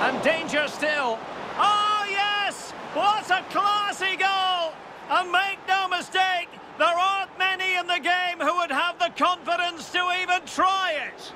And danger still. Oh, yes! What a classy goal! And make no mistake, there aren't many in the game who would have the confidence to even try it.